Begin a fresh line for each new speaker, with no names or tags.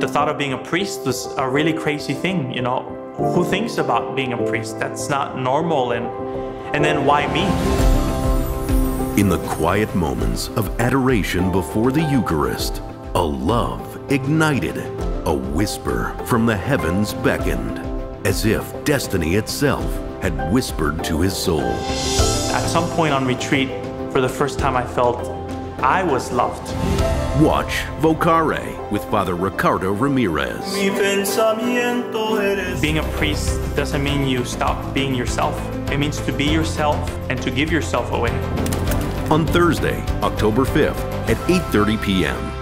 The thought of being a priest was a really crazy thing, you know. Who thinks about being a priest? That's not normal and and then why me?
In the quiet moments of adoration before the Eucharist, a love ignited, a whisper from the heavens beckoned, as if destiny itself had whispered to his soul.
At some point on retreat, for the first time I felt I was loved.
Watch Vocare with Father Ricardo Ramirez.
Being a priest doesn't mean you stop being yourself. It means to be yourself and to give yourself away.
On Thursday, October 5th at 8:30 p.m.